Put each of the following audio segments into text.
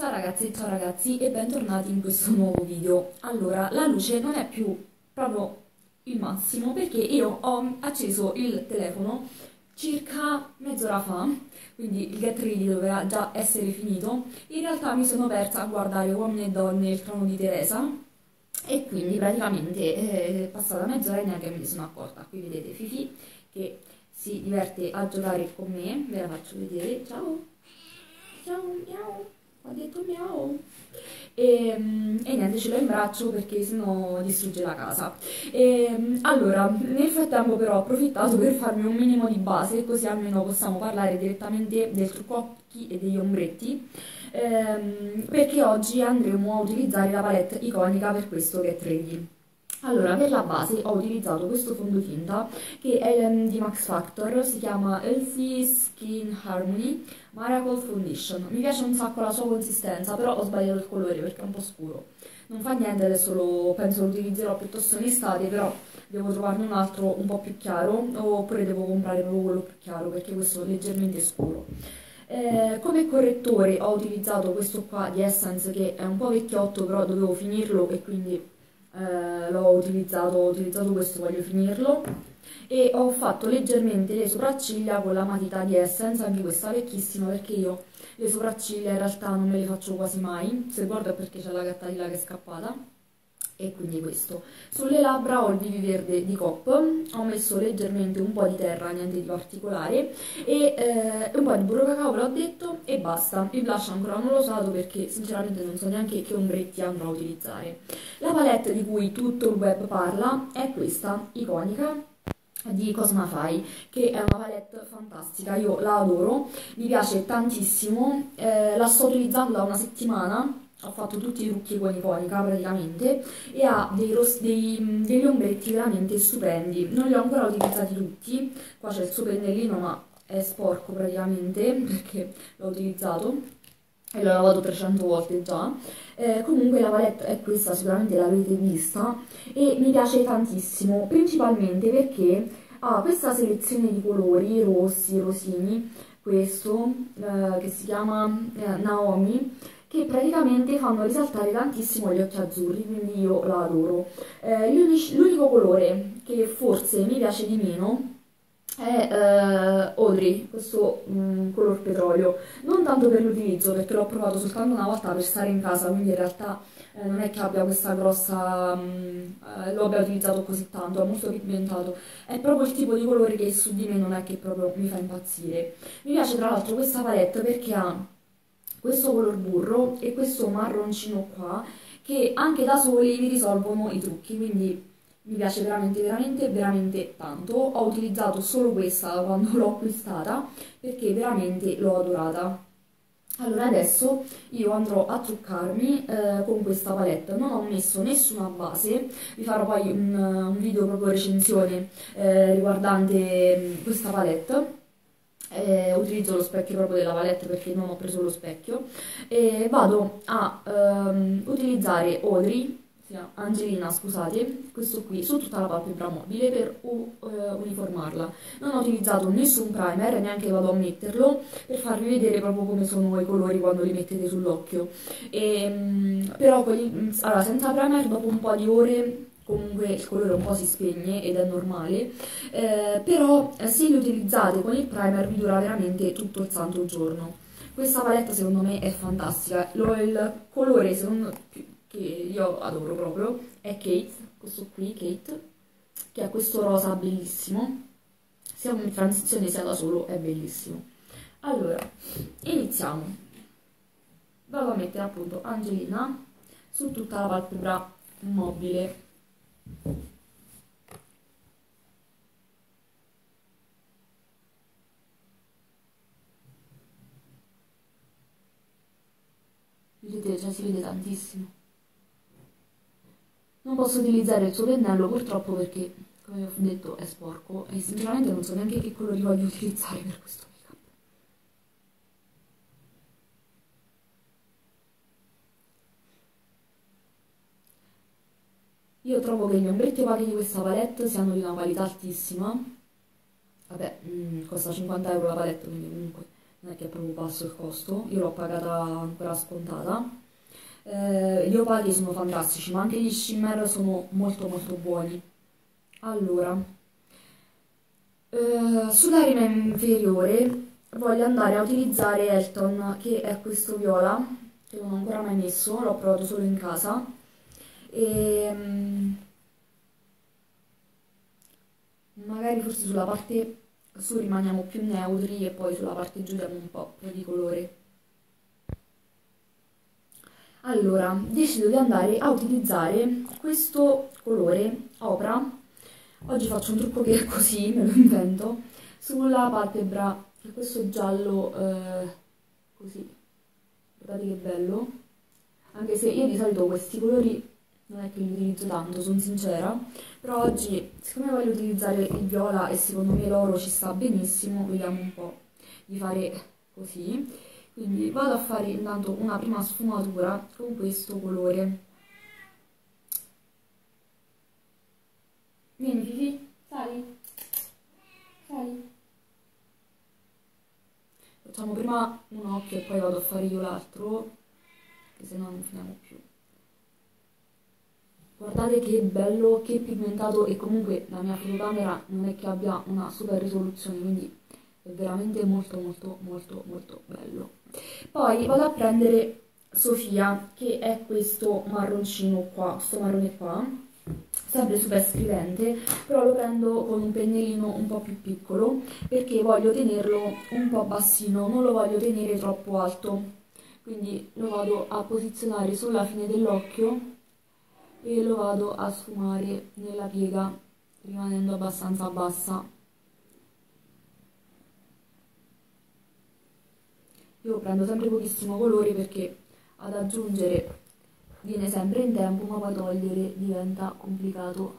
Ciao ragazzi, ciao ragazzi e bentornati in questo nuovo video. Allora, la luce non è più proprio il massimo perché io ho acceso il telefono circa mezz'ora fa, quindi il get ready doveva già essere finito. In realtà mi sono persa a guardare Uomini e Donne, il trono di Teresa e quindi praticamente è passata mezz'ora e neanche me ne sono accorta. Qui vedete Fifi che si diverte a giocare con me, ve la faccio vedere. Ciao! Ciao, miau! Ha detto miau. E, e, niente ce l'ho in braccio perché sennò distrugge la casa. E, allora nel frattempo però ho approfittato per farmi un minimo di base così almeno possiamo parlare direttamente del trucco occhi e degli ombretti. Ehm, perché oggi andremo a utilizzare la palette iconica per questo Get Ready allora, per la base ho utilizzato questo fondotinta che è di Max Factor, si chiama Healthy Skin Harmony Miracle Foundation. Mi piace un sacco la sua consistenza, però ho sbagliato il colore perché è un po' scuro. Non fa niente, adesso lo, penso lo utilizzerò piuttosto in estate, però devo trovarne un altro un po' più chiaro, oppure devo comprare proprio quello più chiaro perché questo è leggermente scuro. Eh, come correttore ho utilizzato questo qua di Essence che è un po' vecchiotto, però dovevo finirlo e quindi eh, l'ho utilizzato, ho utilizzato questo, voglio finirlo e ho fatto leggermente le sopracciglia con la matita di Essence, anche questa vecchissima perché io le sopracciglia in realtà non me le faccio quasi mai, se guardo è perché c'è la gatta di là che è scappata e quindi questo. Sulle labbra ho il BB verde di COP, ho messo leggermente un po' di terra, niente di particolare, e eh, un po' di burro cacao, l'ho detto, e basta. Il blush ancora non l'ho usato perché sinceramente non so neanche che ombretti andrò a utilizzare. La palette di cui tutto il web parla è questa, iconica, di Cosmafy che è una palette fantastica, io la adoro, mi piace tantissimo, eh, la sto utilizzando da una settimana ho fatto tutti i trucchi con iconica praticamente e ha dei dei, degli ombretti veramente stupendi non li ho ancora utilizzati tutti qua c'è il suo pennellino ma è sporco praticamente perché l'ho utilizzato e l'ho lavato 300 volte già eh, comunque la palette è questa sicuramente l'avete vista e mi piace tantissimo principalmente perché ha questa selezione di colori rossi, rosini questo eh, che si chiama eh, Naomi che praticamente fanno risaltare tantissimo gli occhi azzurri, quindi io la adoro. Eh, L'unico colore che forse mi piace di meno è eh, Audrey, questo mm, color petrolio. Non tanto per l'utilizzo, perché l'ho provato soltanto una volta per stare in casa, quindi in realtà eh, non è che abbia questa grossa... Mm, eh, lo abbia utilizzato così tanto, è molto pigmentato. È proprio il tipo di colore che su di me non è che proprio mi fa impazzire. Mi piace tra l'altro questa palette perché ha questo color burro e questo marroncino qua che anche da soli vi risolvono i trucchi quindi mi piace veramente veramente veramente tanto. Ho utilizzato solo questa quando l'ho acquistata perché veramente l'ho adorata. Allora adesso io andrò a truccarmi eh, con questa palette, non ho messo nessuna base, vi farò poi un, un video proprio recensione eh, riguardante mm, questa palette. Eh, utilizzo lo specchio proprio della palette perché non ho preso lo specchio. E vado a um, utilizzare Audrey Angelina scusate questo qui su tutta la palpebra mobile per uh, uniformarla. Non ho utilizzato nessun primer neanche vado a metterlo per farvi vedere proprio come sono i colori quando li mettete sull'occhio. Um, però quelli, allora, senza primer dopo un po' di ore comunque il colore un po' si spegne ed è normale, eh, però eh, se li utilizzate con il primer vi dura veramente tutto il santo giorno. Questa palette secondo me è fantastica, Lo, il colore secondo, che io adoro proprio è Kate, questo qui Kate, che ha questo rosa bellissimo, sia in transizione sia da solo è bellissimo. Allora, iniziamo. Vado a mettere appunto Angelina su tutta la palpebra mobile Vedete, cioè si vede tantissimo. Non posso utilizzare il suo pennello purtroppo perché, come ho detto, è sporco e sinceramente non so neanche che colori voglio utilizzare per questo. Io trovo che gli ombretti opachi di questa palette siano di una qualità altissima. Vabbè, mh, mm, costa 50 euro la palette, quindi comunque non è che è proprio basso il costo, io l'ho pagata ancora scontata. Eh, gli opali sono fantastici, ma anche gli shimmer sono molto molto buoni. Allora, eh, sulla rima inferiore voglio andare a utilizzare Elton, che è questo viola, che non ho ancora mai messo, l'ho provato solo in casa. E, ehm, magari forse sulla parte su rimaniamo più neutri e poi sulla parte giù diamo un po' più di colore. Allora, decido di andare a utilizzare questo colore Opera, oggi faccio un trucco che è così, me lo invento, sulla palpebra, che questo giallo eh, così, guardate che bello, anche se io di solito questi colori non è che li utilizzo tanto, sono sincera, però oggi, siccome voglio utilizzare il viola e secondo me l'oro ci sta benissimo, vediamo un po' di fare così. Quindi vado a fare intanto una prima sfumatura con questo colore. Vieni Fifi, sali, sali. Facciamo prima un occhio e poi vado a fare io l'altro, che se no non finiamo più. Guardate che bello, che pigmentato e comunque la mia fotocamera non è che abbia una super risoluzione, quindi è veramente molto molto molto molto bello. Poi vado a prendere Sofia, che è questo marroncino qua, questo marrone qua, sempre super scrivente, però lo prendo con un pennellino un po' più piccolo perché voglio tenerlo un po' bassino, non lo voglio tenere troppo alto. Quindi lo vado a posizionare sulla fine dell'occhio e lo vado a sfumare nella piega rimanendo abbastanza bassa io prendo sempre pochissimo colore perché ad aggiungere viene sempre in tempo ma poi togliere diventa complicato.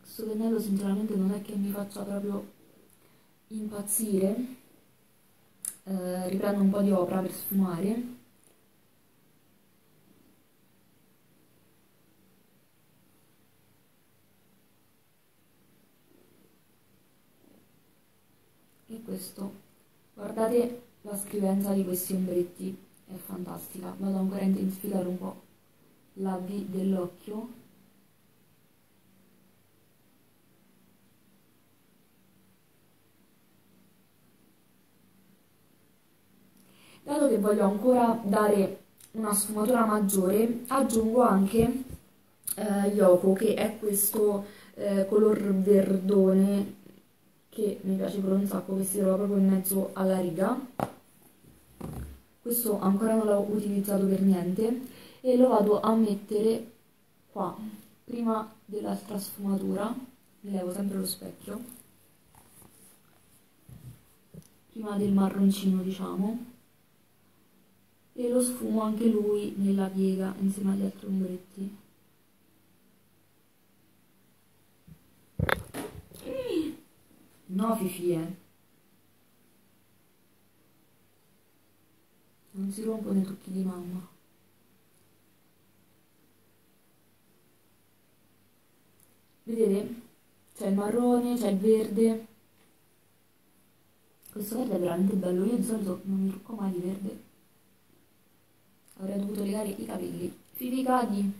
Questo pennello sinceramente non è che mi faccia proprio impazzire. Eh, riprendo un po' di opera per sfumare e questo. Guardate la scrivenza di questi ombretti è fantastica. Vado ancora a intensificare un po' la V dell'occhio. Dato che voglio ancora dare una sfumatura maggiore aggiungo anche eh, Yoko che è questo eh, color verdone che mi piace per un sacco che si trova proprio in mezzo alla riga questo ancora non l'ho utilizzato per niente e lo vado a mettere qua prima dell'altra sfumatura mi levo sempre lo specchio prima del marroncino diciamo e lo sfumo anche lui nella piega insieme agli altri ombretti. No, Fifi, eh. Non si rompono i trucchi di mamma. Vedete? C'è il marrone, c'è il verde. Questo verde è veramente bello. Io di solito non mi trucco mai di verde avrei dovuto legare i capelli fidicati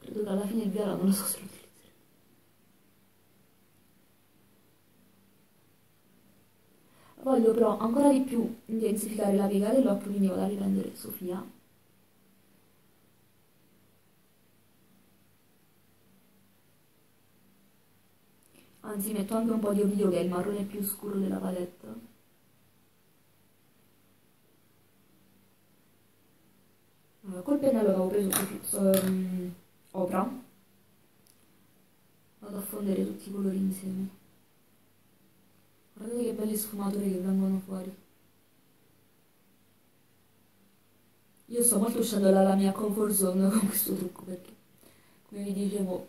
credo che alla fine il viola non lo so se lo utilizzerò voglio però ancora di più intensificare la piega dell'occhio quindi vado a riprendere Sofia Anzi, metto anche un po' di olio che è il marrone più scuro della palette. col pennello che avevo preso su um, Opera vado a fondere tutti i colori insieme. Guardate che belle sfumature che vengono fuori. Io sto molto uscendo dalla mia comfort zone con questo trucco perché, come vi dicevo,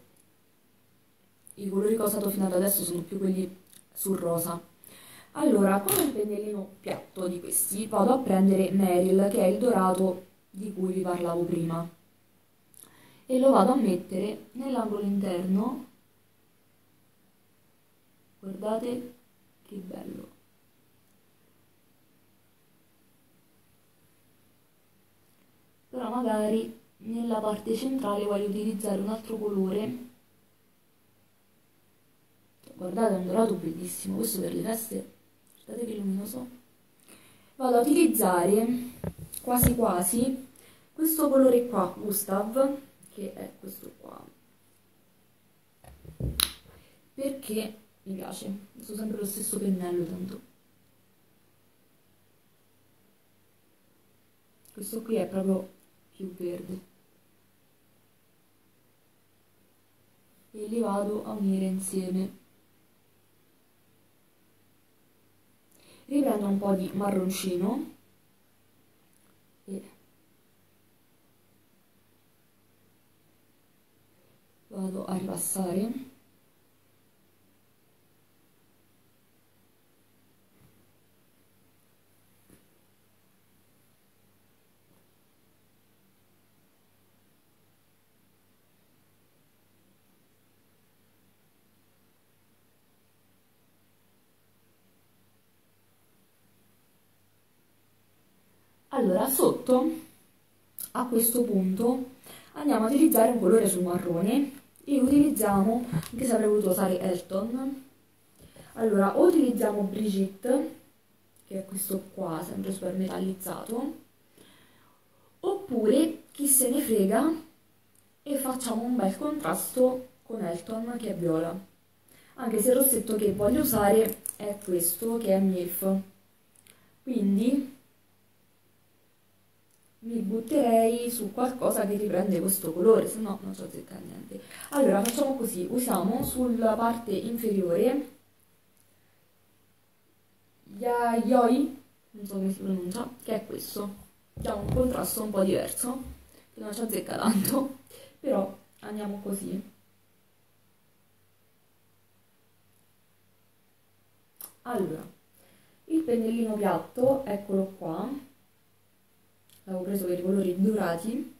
i colori che ho usato fino ad adesso sono più quelli sul rosa. Allora, con il pennellino piatto di questi vado a prendere Meryl, che è il dorato di cui vi parlavo prima, e lo vado a mettere nell'angolo interno. Guardate che bello! Però magari nella parte centrale voglio utilizzare un altro colore. Guardate è un dorato bellissimo questo per le feste guardate che luminoso. Vado a utilizzare quasi quasi questo colore qua Gustav che è questo qua. Perché mi piace. Uso sempre lo stesso pennello tanto. Questo qui è proprio più verde. E li vado a unire insieme. Riprendo un po' di marroncino. E vado a ripassare Allora, sotto, a questo punto, andiamo a utilizzare un colore sul marrone e utilizziamo, anche se avrei voluto usare Elton, allora o utilizziamo Brigitte, che è questo qua, sempre super metallizzato, oppure chi se ne frega e facciamo un bel contrasto con Elton che è viola. Anche se il rossetto che voglio usare è questo che è MILF. Quindi mi butterei su qualcosa che riprende questo colore, se no non ci azzecca niente. Allora facciamo così, usiamo sulla parte inferiore Yayoi, non so come si pronuncia, che è questo. Diamo un contrasto un po' diverso, che non ci azzecca tanto, però andiamo così. Allora, il pennellino piatto, eccolo qua, avevo preso per i colori dorati.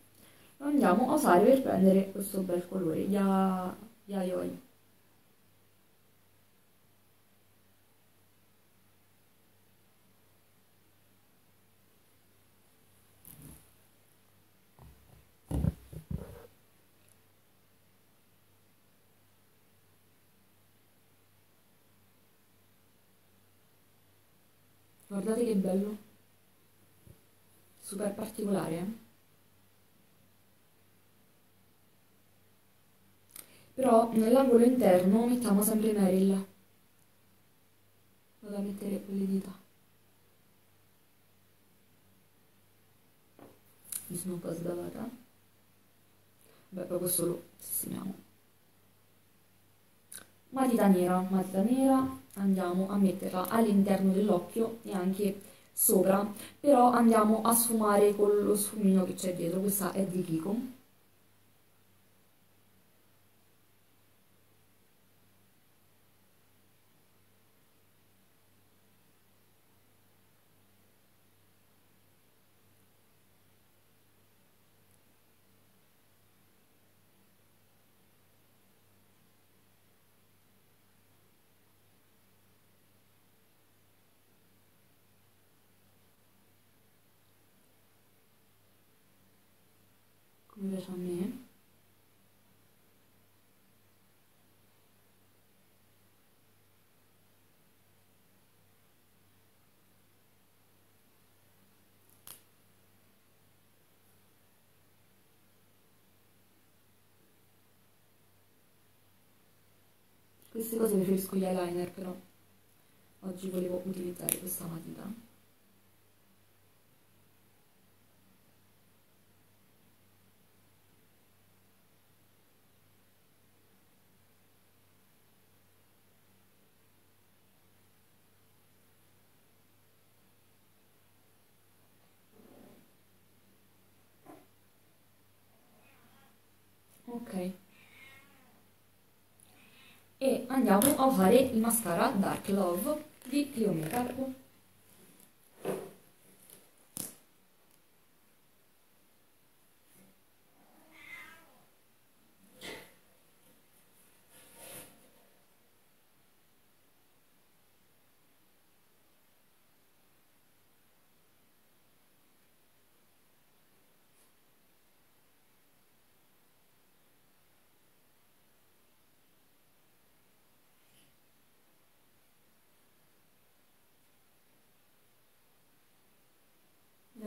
Lo andiamo a usare per prendere questo bel colore ya, yayoi. Guardate che bello super particolare. Però nell'angolo interno mettiamo sempre Meryl vado a mettere con le dita. Mi sono un po' sbavata beh poi questo sistemiamo. Matita nera matita nera. Andiamo a metterla all'interno dell'occhio e anche sopra, però andiamo a sfumare con lo sfumino che c'è dietro, questa è di Kiko. Piace a me? Queste cose preferisco gli eyeliner però oggi volevo utilizzare questa matita ok e e andiamo a fare il mascara Dark Love di Clio Makeup.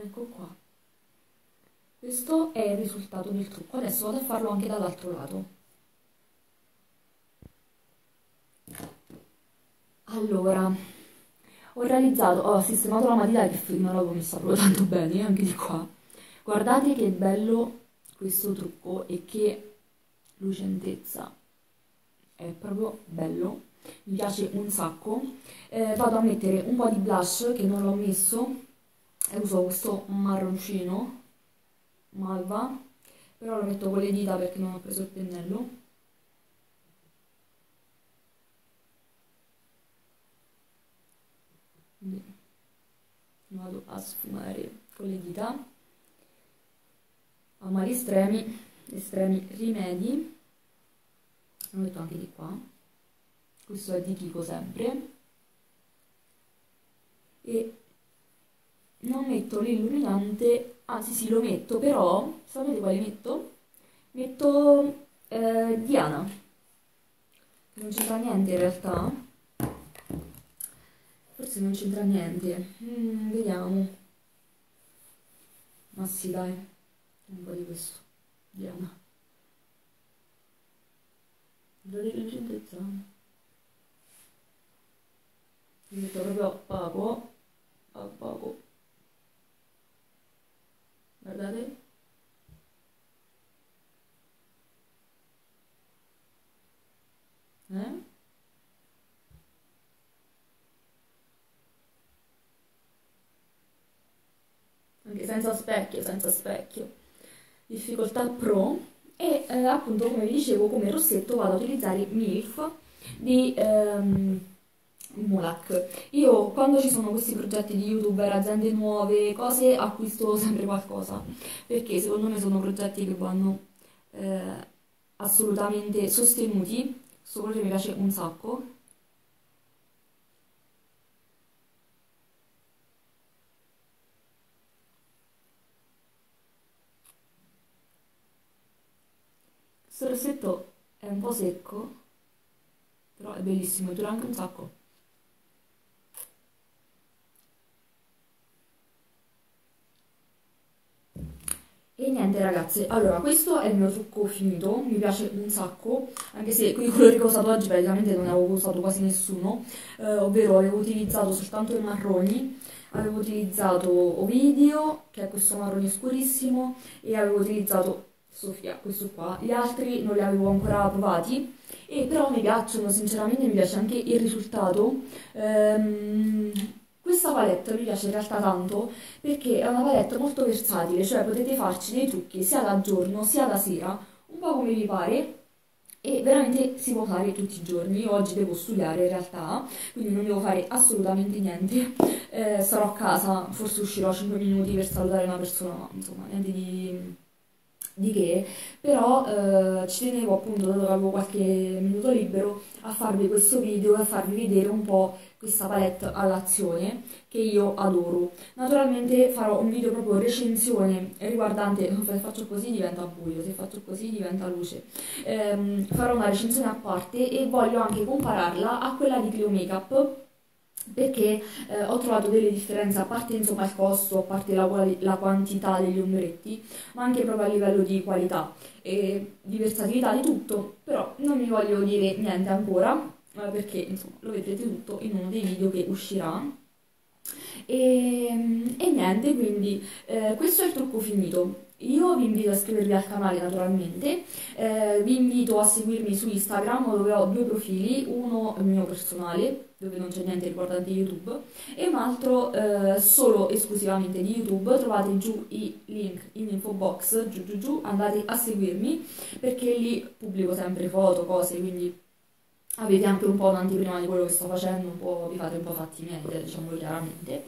ecco qua questo è il risultato del trucco adesso vado a farlo anche dall'altro lato. Allora ho realizzato ho sistemato la matita che non l'avevo messa proprio tanto bene anche di qua. Guardate che bello questo trucco e che lucentezza. È proprio bello mi piace un sacco. Eh, vado a mettere un po' di blush che non l'ho messo e uso questo marroncino malva. Però lo metto con le dita perché non ho preso il pennello. Quindi vado a sfumare con le dita. A mali estremi estremi rimedi. Lo metto anche di qua. Questo è di Kiko sempre. E non metto l'illuminante, anzi sì lo metto, però, sapete quale metto? Metto eh, Diana, non c'entra niente in realtà, forse non c'entra niente, mm, vediamo, ma sì dai, un po' di questo, Diana. Vedete lucentezza? Mi metto proprio poco, a poco. Guardate. Eh? Anche senza specchio, senza specchio. Difficoltà pro. E eh, appunto, come vi dicevo, come rossetto vado ad utilizzare MILF di... Ehm, Mulak. Io quando ci sono questi progetti di youtuber, aziende nuove, cose, acquisto sempre qualcosa, perché secondo me sono progetti che vanno eh, assolutamente sostenuti, questo colore mi piace un sacco. Questo rossetto è un po' secco, però è bellissimo, dura anche un sacco. E niente ragazze, allora questo è il mio trucco finito, mi piace un sacco, anche se con i colori che ho usato oggi praticamente non ne avevo usato quasi nessuno, eh, ovvero avevo utilizzato soltanto i marroni, avevo utilizzato Ovidio, che è questo marrone scurissimo, e avevo utilizzato Sofia, questo qua, gli altri non li avevo ancora provati, e però mi piacciono, sinceramente mi piace anche il risultato. Ehm, questa palette mi piace in realtà tanto perché è una palette molto versatile, cioè potete farci dei trucchi sia da giorno sia da sera, un po' come vi pare e veramente si può fare tutti i giorni. Io oggi devo studiare in realtà, quindi non devo fare assolutamente niente. Eh, sarò a casa, forse uscirò 5 minuti per salutare una persona, ma insomma, niente di di che, però eh, ci tenevo appunto, dato che avevo qualche minuto libero, a farvi questo video e a farvi vedere un po' questa palette all'azione che io adoro. Naturalmente farò un video proprio recensione riguardante, se faccio così diventa buio, se faccio così diventa luce, ehm, farò una recensione a parte e voglio anche compararla a quella di Clio Makeup perché eh, ho trovato delle differenze a parte insomma il costo, a parte la, la, quantità degli ombretti, ma anche proprio a livello di qualità e di versatilità di tutto, però non vi voglio dire niente ancora, eh, perché insomma lo vedrete tutto in uno dei video che uscirà. E, e niente, quindi eh, questo è il trucco finito. Io vi invito a iscrivervi al canale naturalmente, eh, vi invito a seguirmi su Instagram dove ho due profili, uno mio personale dove non c'è niente riguardante YouTube e un altro eh, solo esclusivamente di YouTube, trovate giù i link in info box, giù giù giù, andate a seguirmi perché lì pubblico sempre foto, cose, quindi avete anche un po' un'anteprima di quello che sto facendo, un po', vi fate un po' fatti miei, diciamolo chiaramente.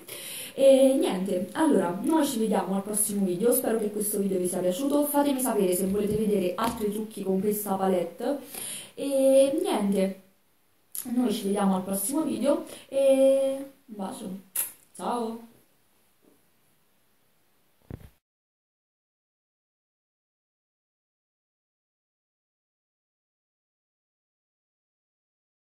E niente, allora, noi ci vediamo al prossimo video, spero che questo video vi sia piaciuto, fatemi sapere se volete vedere altri trucchi con questa palette e niente, noi ci vediamo al prossimo video e un bacio, ciao!